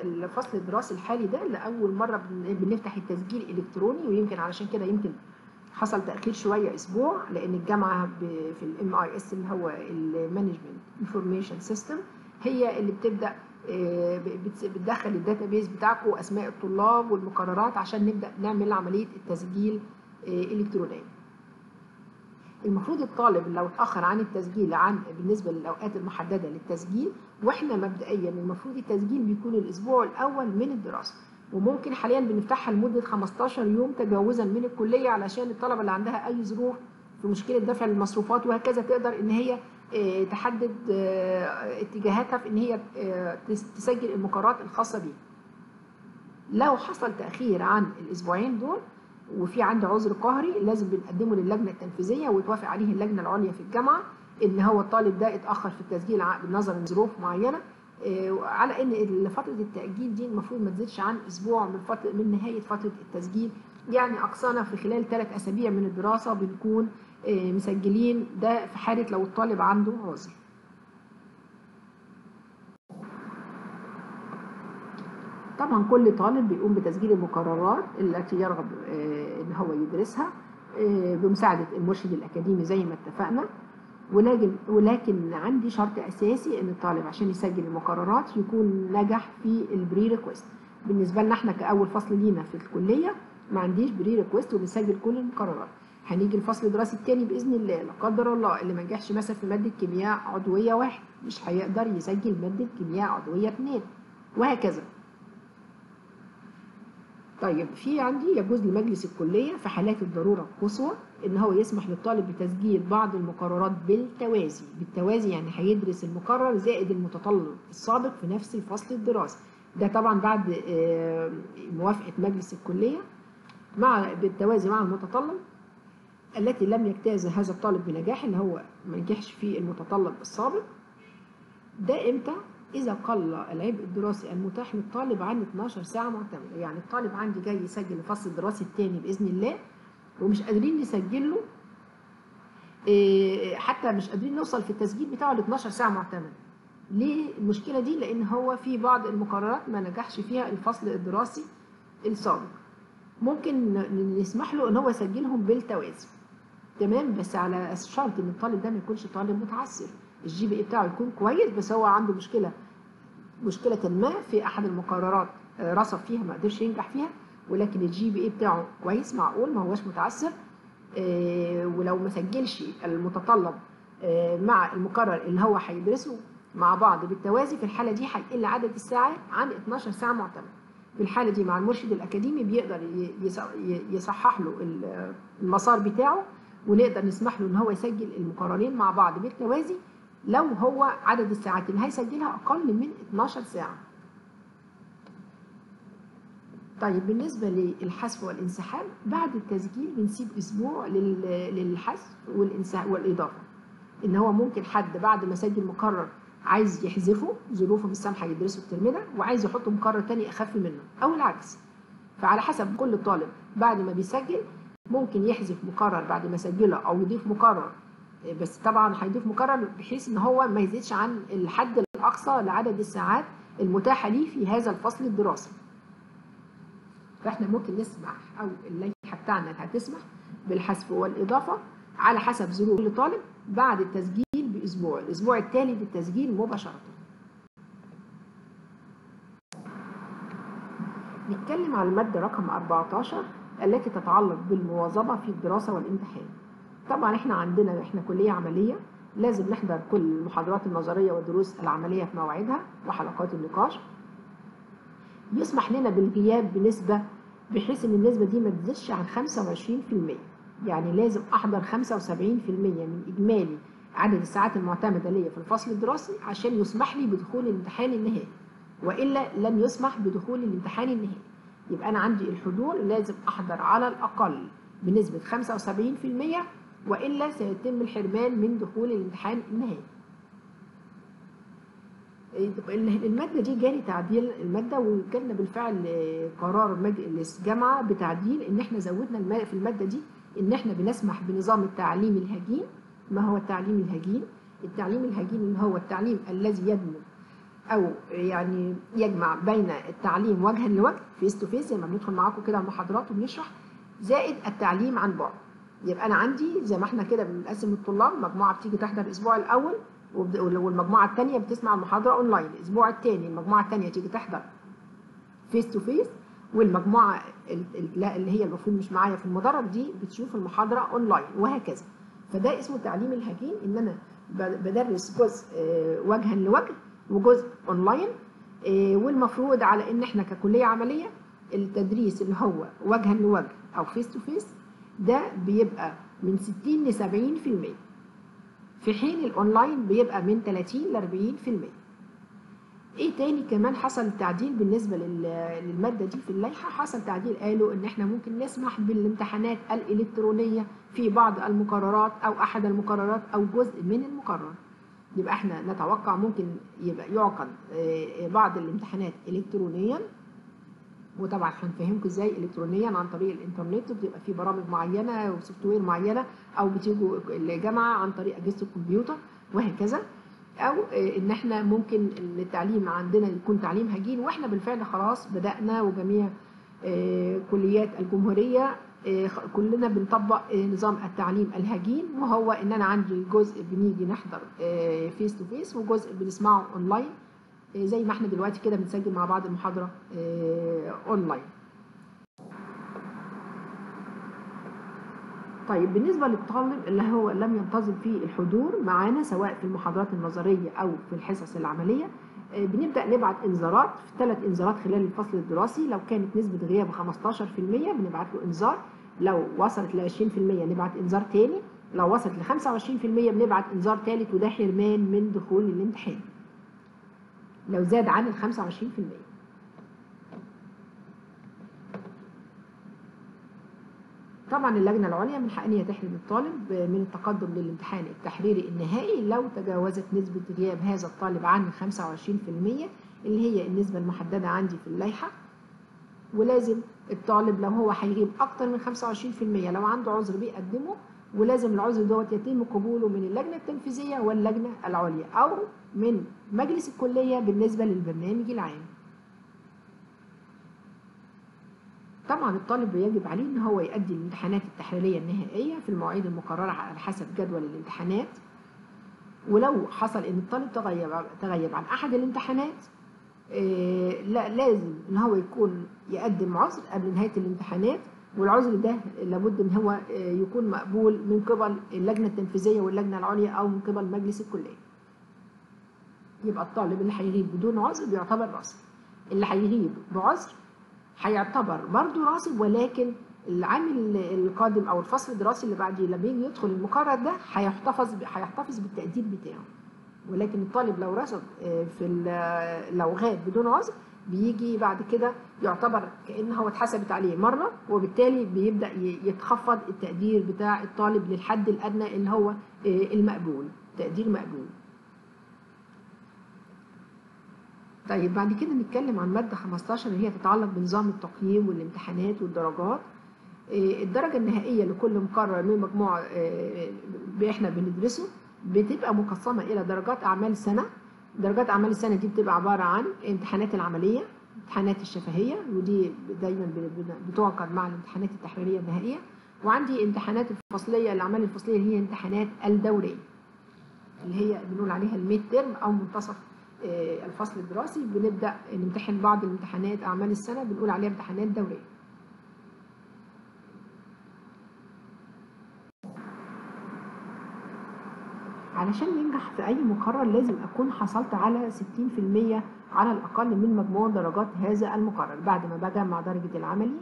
الفصل الدراسي الحالي ده لأول مرة بنفتح التسجيل الالكتروني ويمكن علشان كده يمكن حصل تأخير شوية أسبوع لأن الجامعة في ال MIS اللي هو ال management information system هي اللي بتبدأ بتدخل ال database بتاعكم اسماء الطلاب والمقررات عشان نبدأ نعمل عملية التسجيل الكترونيا المفروض الطالب لو اتأخر عن التسجيل عن بالنسبة للأوقات المحددة للتسجيل وإحنا مبدئيا المفروض التسجيل بيكون الأسبوع الأول من الدراسة وممكن حاليا بنفتحها لمدة 15 يوم تجاوزا من الكلية علشان الطلبة اللي عندها أي ظروف في مشكلة دفع المصروفات وهكذا تقدر إن هي تحدد اتجاهاتها في إن هي تسجل المقررات الخاصة بيها. لو حصل تأخير عن الأسبوعين دول وفي عندي عذر قهري لازم بنقدمه للجنة التنفيذية ويتوافق عليه اللجنة العليا في الجامعة إن هو الطالب ده اتأخر في التسجيل بالنظر لظروف معينة. على إن فترة التأجيل دي المفروض ما تزيدش عن أسبوع من فتره من نهاية فترة التسجيل. يعني أقصانا في خلال ثلاث أسابيع من الدراسة بنكون مسجلين. ده في حالة لو الطالب عنده عذر. طبعا كل طالب بيقوم بتسجيل المقررات التي يرغب إن هو يدرسها بمساعدة المرشد الأكاديمي زي ما اتفقنا. ولكن ولكن عندي شرط أساسي إن الطالب عشان يسجل المقررات يكون نجح في ال prerequisite بالنسبة لنا إحنا كأول فصل لينا في الكلية ما عنديش prerequisite وبنسجل كل المقررات. هنيجي الفصل الدراسي الثاني بإذن الله لا قدر الله اللي ما نجحش مثلا في مادة كيمياء عضوية واحد مش هيقدر يسجل مادة كيمياء عضوية اثنين وهكذا. طيب في عندي يجوز لمجلس الكلية في حالات الضرورة القصوى إن هو يسمح للطالب بتسجيل بعض المقررات بالتوازي. بالتوازي يعني هيدرس المقرر زائد المتطلب السابق في نفس الفصل الدراسي. ده طبعا بعد موافقة مجلس الكلية مع بالتوازي مع المتطلب التي لم يجتاز هذا الطالب بنجاح ان هو ما نجحش في المتطلب السابق. ده إمتى؟ إذا قل العبء الدراسي المتاح للطالب عن 12 ساعة معتمدة، يعني الطالب عندي جاي يسجل الفصل الدراسي الثاني بإذن الله ومش قادرين نسجل له حتى مش قادرين نوصل في التسجيل بتاعه ل 12 ساعة معتمدة. ليه المشكلة دي؟ لأن هو في بعض المقررات ما نجحش فيها الفصل الدراسي السابق. ممكن نسمح له إن هو يسجلهم بالتوازي. تمام بس على شرط إن الطالب ده ما يكونش طالب متعسر. ال GPA بتاعه يكون كويس بس هو عنده مشكلة مشكلة ما في أحد المقررات رصف فيها ما قدرش ينجح فيها ولكن ال GPA بتاعه كويس معقول ما هوش متعسر ولو ما سجلش المتطلب مع المقرر اللي هو هيدرسه مع بعض بالتوازي في الحالة دي هيقل عدد الساعات عن 12 ساعة معتمده في الحالة دي مع المرشد الأكاديمي بيقدر يصحح له المسار بتاعه ونقدر نسمح له إن هو يسجل المقررين مع بعض بالتوازي لو هو عدد الساعات اللي هيسجلها أقل من 12 ساعة. طيب بالنسبة للحذف والانسحاب بعد التسجيل بنسيب أسبوع للحذف والإضافة. إن هو ممكن حد بعد ما سجل مقرر عايز يحذفه ظروفه مش سامحة يدرسه الترم ده وعايز يحط مقرر تاني أخف منه أو العكس. فعلى حسب كل طالب بعد ما بيسجل ممكن يحذف مقرر بعد ما سجله أو يضيف مقرر بس طبعا هيضيف مقرر بحيث إن هو ما يزيدش عن الحد الأقصى لعدد الساعات المتاحة ليه في هذا الفصل الدراسي. فإحنا ممكن نسمح أو اللائحة بتاعنا هتسمح بالحذف والإضافة على حسب ظروف كل طالب بعد التسجيل بأسبوع، الأسبوع التالي للتسجيل مباشرة. نتكلم على المادة رقم 14 التي تتعلق بالمواظبة في الدراسة والامتحان. طبعا إحنا عندنا إحنا كلية عملية لازم نحضر كل المحاضرات النظرية والدروس العملية في مواعيدها وحلقات النقاش. يسمح لنا بالغياب بنسبة بحيث إن النسبة دي ما تزيدش عن 25% يعني لازم أحضر 75% من إجمالي عدد الساعات المعتمدة ليا في الفصل الدراسي عشان يسمح لي بدخول الامتحان النهائي. وإلا لن يسمح بدخول الامتحان النهائي. يبقى أنا عندي الحضور لازم أحضر على الأقل بنسبة 75% وإلا سيتم الحرمان من دخول الامتحان النهائي. المادة دي جالي تعديل المادة وجالنا بالفعل قرار مجلس جامعة بتعديل إن إحنا زودنا في المادة دي إن إحنا بنسمح بنظام التعليم الهجين. ما هو التعليم الهجين؟ التعليم الهجين اللي هو التعليم الذي يدمج أو يعني يجمع بين التعليم وجها لوجه face to face زي ما بندخل معاكم كده المحاضرات وبنشرح زائد التعليم عن بعد. يبقى أنا عندي زي ما إحنا كده بنقسم الطلاب مجموعة بتيجي تحضر الأسبوع الأول والمجموعة الثانية بتسمع المحاضرة أونلاين الأسبوع الثاني المجموعة الثانية تيجي تحضر face to face والمجموعة اللي هي المفروض مش معايا في المدرج دي بتشوف المحاضرة أونلاين وهكذا. فده اسمه تعليم الهجين إن أنا بدرس جزء وجها لوجه وجزء أونلاين والمفروض على إن إحنا ككلية عملية التدريس اللي هو وجها لوجه أو face to face ده بيبقى من 60 ل 70% في حين الأونلاين بيبقى من 30 ل 40% إيه تاني كمان حصل تعديل بالنسبة للمادة دي في اللائحة؟ حصل تعديل قالوا إن إحنا ممكن نسمح بالامتحانات الإلكترونية في بعض المقررات أو أحد المقررات أو جزء من المقرر. يبقى إحنا نتوقع ممكن يبقى يعقد بعض الامتحانات الكترونيا وطبعا هنفهمكم إزاي الكترونيا عن طريق الإنترنت بتبقى في برامج معينة وسوفت وير معينة أو بتيجوا الجامعة عن طريق أجهزة الكمبيوتر وهكذا. أو إن إحنا ممكن التعليم عندنا يكون تعليم هجين وإحنا بالفعل خلاص بدأنا وجميع كليات الجمهورية كلنا بنطبق نظام التعليم الهجين وهو إن أنا عندي جزء بنيجي نحضر face to face وجزء بنسمعه اونلاين زي ما إحنا دلوقتي كده بنسجل مع بعض المحاضرة اونلاين طيب بالنسبة للطالب اللي هو لم ينتظم في الحضور معانا سواء في المحاضرات النظرية أو في الحصص العملية بنبدأ نبعت إنذارات ثلاث إنذارات خلال الفصل الدراسي. لو كانت نسبة غياب 15% بنبعت له إنذار. لو وصلت ل 20% نبعت إنذار تاني. لو وصلت ل 25% بنبعت إنذار تالت وده حرمان من دخول الامتحان. لو زاد عن ال 25% طبعا اللجنة العليا من حق ان هي تحرم الطالب من التقدم للامتحان التحريري النهائي لو تجاوزت نسبة غياب هذا الطالب عن 25% اللي هي النسبة المحددة عندي في اللائحة. ولازم الطالب لو هو هيغيب أكتر من 25% لو عنده عذر بيقدمه ولازم العذر دوت يتم قبوله من اللجنة التنفيذية واللجنة العليا أو من مجلس الكلية بالنسبة للبرنامج العام. طبعا الطالب يجب عليه إن هو يؤدي الامتحانات التحريريه النهائية في المواعيد المقررة على حسب جدول الامتحانات. ولو حصل إن الطالب تغيب تغيب عن أحد الامتحانات آه لا لازم إن هو يكون يقدم عذر قبل نهاية الامتحانات. والعذر ده لابد إن هو آه يكون مقبول من قبل اللجنة التنفيذية واللجنة العليا أو من قبل مجلس الكلية. يبقى الطالب اللي هيغيب بدون عذر بيعتبر راسب. اللي هيغيب بعذر هيعتبر برضه راسب ولكن العام القادم أو الفصل الدراسي اللي بعديه لما يجي يدخل المقرر ده هيحتفظ هيحتفظ بالتقدير بتاعه. ولكن الطالب لو رسب في لو غاب بدون عذر بيجي بعد كده يعتبر كأن هو اتحسبت عليه مرة وبالتالي بيبدأ يتخفض التقدير بتاع الطالب للحد الأدنى اللي هو المقبول تقدير مقبول. طيب بعد كده نتكلم عن مادة 15 اللي هي تتعلق بنظام التقييم والامتحانات والدرجات. الدرجة النهائية لكل مقرر من مجموعة إحنا بندرسه بتبقى مقسمة إلى درجات أعمال السنة درجات أعمال السنة دي بتبقى عبارة عن امتحانات العملية امتحانات الشفهية ودي دايما بتعقد مع الامتحانات التحريرية النهائية. وعندي امتحانات الفصلية الأعمال الفصلية اللي هي امتحانات الدورية اللي هي بنقول عليها الميد ترم أو منتصف الفصل الدراسي. بنبدأ نمتحن بعض الامتحانات أعمال السنة بنقول عليها امتحانات دورية. علشان ننجح في أي مقرر لازم أكون حصلت على 60% على الأقل من مجموع درجات هذا المقرر. بعد ما بجمع درجة العملي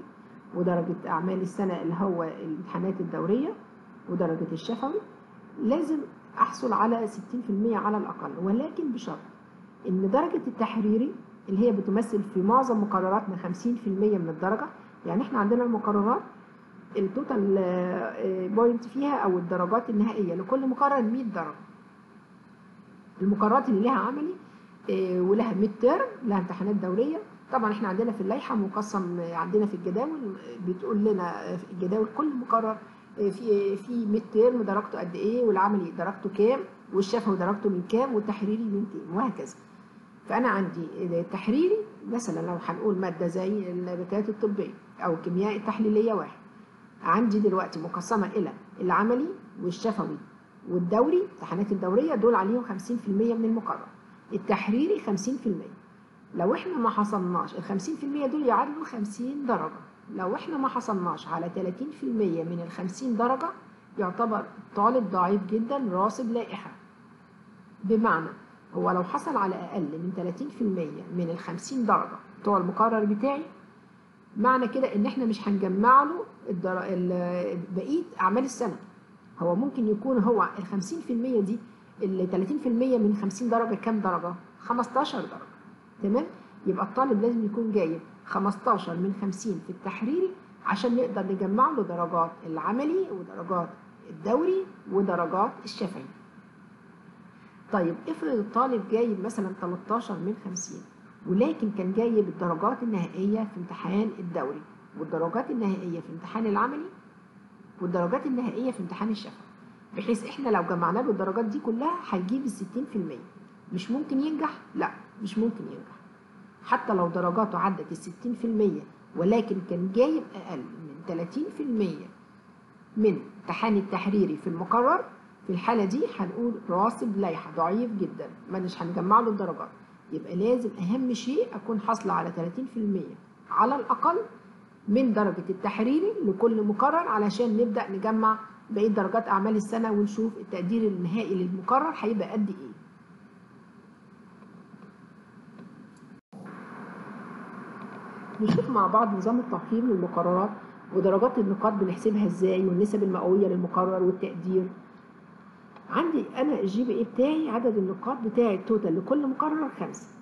ودرجة أعمال السنة اللي هو الامتحانات الدورية ودرجة الشفوي لازم أحصل على 60% على الأقل. ولكن بشرط إن درجة التحريري اللي هي بتمثل في معظم مقرراتنا 50% من الدرجة يعني إحنا عندنا المقررات ال total point فيها أو الدرجات النهائية لكل مقرر 100 درجة. المقررات اللي لها عملي آه، ولها midterm لها امتحانات دوريه طبعا إحنا عندنا في اللائحة مقسم آه، عندنا في الجداول آه، بتقول لنا في الجداول كل مقرر في في midterm درجته قد إيه والعملي درجته كام والشفوي درجته من كام والتحريري من كام وهكذا. فأنا عندي التحريري مثلا لو هنقول مادة زي النباتات الطبية أو الكيمياء التحليلية واحد. عندي دلوقتي مقسمة إلى العملي والشفوي. والدوري الامتحانات الدورية دول عليهم 50% من المقرر التحريري 50% لو إحنا ما حصلناش ال 50% دول يعادلوا 50 درجة. لو إحنا ما حصلناش على 30% من ال 50 درجة يعتبر طالب ضعيف جدا راسب لائحة. بمعنى هو لو حصل على أقل من 30% من ال 50 درجة بتوع المقرر بتاعي معنى كده إن إحنا مش هنجمع له بقية أعمال السنة. هو ممكن يكون هو ال 50% دي ال 30% من 50 درجة كام درجة؟ 15 درجة. تمام؟ يبقى الطالب لازم يكون جايب 15 من 50 في التحريري عشان نقدر نجمع له درجات العملي ودرجات الدوري ودرجات الشفوي. طيب افرض الطالب جايب مثلا 13 من 50 ولكن كان جايب الدرجات النهائية في امتحان الدوري والدرجات النهائية في امتحان العملي والدرجات النهائية في امتحان الشفوي بحيث إحنا لو جمعنا له الدرجات دي كلها هيجيب ال 60% مش ممكن ينجح؟ لا مش ممكن ينجح. حتى لو درجاته عدت ال 60% ولكن كان جايب أقل من 30% من امتحان التحريري في المقرر في الحالة دي هنقول راسب لائحة ضعيف جدا. ما مش هنجمع له الدرجات. يبقى لازم أهم شيء أكون حاصلة على 30% على الأقل من درجة التحريري لكل مقرر علشان نبدأ نجمع بقية درجات أعمال السنة ونشوف التقدير النهائي للمقرر هيبقى قد إيه. نشوف مع بعض نظام التقييم للمقررات ودرجات النقاط بنحسبها إزاي والنسب المئوية للمقرر والتقدير. عندي أنا ال GPA بتاعي عدد النقاط بتاعي ال total لكل مقرر خمسة.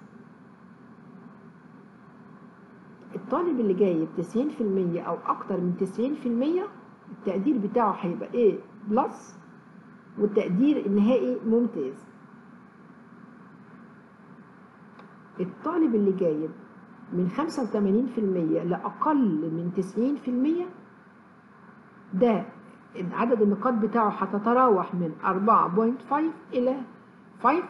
الطالب اللي جايب 90% أو أكتر من 90% التقدير بتاعه هيبقى A plus والتقدير النهائي ممتاز. الطالب اللي جايب من 85% لأقل من 90% ده عدد النقاط بتاعه هتتراوح من 4.5 إلى 5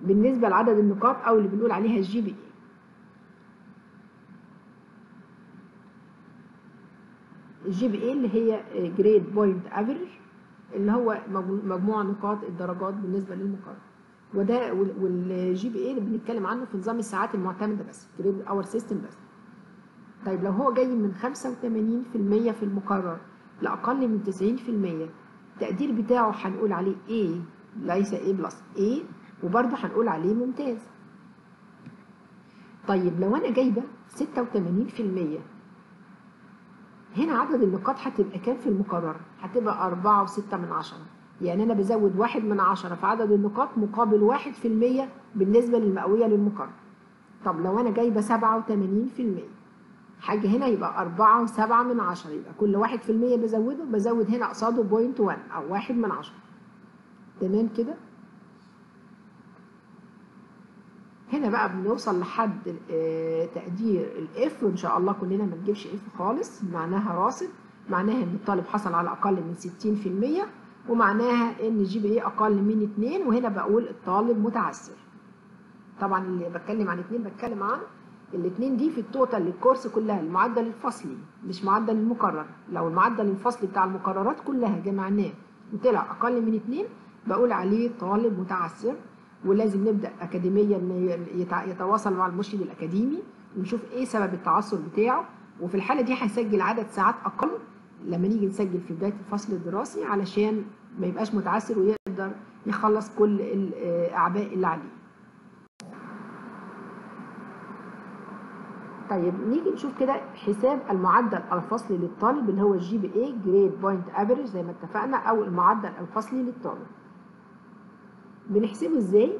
بالنسبة لعدد النقاط أو اللي بنقول عليها ال GPA ال GPA اللي هي grade point average اللي هو مجموع نقاط الدرجات بالنسبة للمقرر وده وال GPA اللي بنتكلم عنه في نظام الساعات المعتمدة بس credit hour system بس. طيب لو هو جاي من 85% في المقرر لأقل من 90% التقدير بتاعه هنقول عليه A ليس A plus A وبرضه هنقول عليه ممتاز. طيب لو أنا جايبة 86% هنا عدد النقاط هتبقى كام في المقرر؟ هتبقى أربعة وستة من عشرة. يعني أنا بزود واحد من عشرة في عدد النقاط مقابل واحد في المية بالنسبة للمئوية للمقرر طب لو أنا جايبة سبعة وتمانين في المية. حاجة هنا يبقى أربعة وسبعة من عشرة. يبقى كل واحد في المية بزوده بزود هنا قصاده point one أو واحد من عشرة. تمام كده؟ هنا بقى بنوصل لحد تقدير ال F وإن شاء الله كلنا ما نجيبش F خالص. معناها راسب معناها إن الطالب حصل على أقل من 60% ومعناها إن ال GPA أقل من 2 وهنا بقول الطالب متعثر. طبعا اللي بتكلم عن 2 بتكلم عن الاثنين دي في ال total لل course كلها المعدل الفصلي مش معدل المقرر. لو المعدل الفصلي بتاع المقررات كلها جمعناه وطلع أقل من 2 بقول عليه طالب متعثر. ولازم نبدأ اكاديميا يتواصل مع المرشد الأكاديمي ونشوف إيه سبب التعثر بتاعه. وفي الحالة دي هيسجل عدد ساعات أقل لما نيجي نسجل في بداية الفصل الدراسي علشان ما يبقاش متعثر ويقدر يخلص كل الاعباء اللي عليه. طيب نيجي نشوف كده حساب المعدل الفصلي للطالب اللي هو ال GPA grade point average زي ما اتفقنا أو المعدل الفصلي للطالب. بنحسبه إزاي؟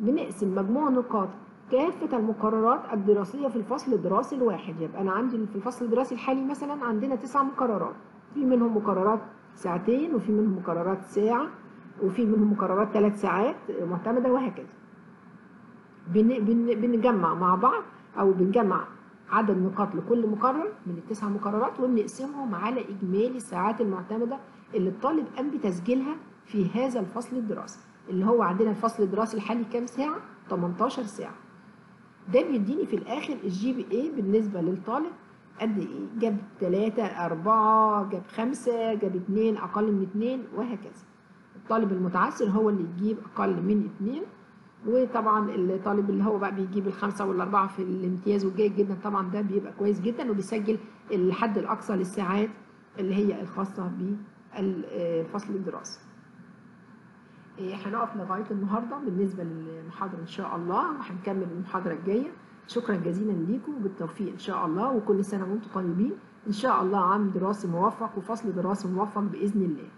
بنقسم مجموع نقاط كافة المقررات الدراسية في الفصل الدراسي الواحد. يبقى أنا عندي في الفصل الدراسي الحالي مثلا عندنا تسع مقررات. في منهم مقررات ساعتين وفي منهم مقررات ساعة وفي منهم مقررات ثلاث ساعات معتمدة وهكذا. بن بن بنجمع مع بعض أو بنجمع عدد نقاط لكل مقرر من التسع مقررات وبنقسمهم على إجمالي الساعات المعتمدة اللي الطالب قام بتسجيلها في هذا الفصل الدراسي. اللي هو عندنا الفصل الدراسي الحالي كام ساعة؟ 18 ساعة. ده بيديني في الآخر ال GPA بالنسبة للطالب قد إيه؟ جاب 3 4 جاب 5 جاب 2 أقل من 2 وهكذا. الطالب المتعثر هو اللي يجيب أقل من 2 وطبعا الطالب اللي هو بقى بيجيب الخمسة والأربعة في الامتياز والجيد جدا طبعا ده بيبقى كويس جدا وبيسجل الحد الأقصى للساعات اللي هي الخاصة بالفصل الدراسي. هنقف لغاية النهارده بالنسبة للمحاضرة إن شاء الله. وهنكمل المحاضرة الجاية. شكرا جزيلا ليكم. وبالتوفيق إن شاء الله. وكل سنة وأنتم طيبين. إن شاء الله عام دراسي موفق وفصل دراسي موفق بإذن الله.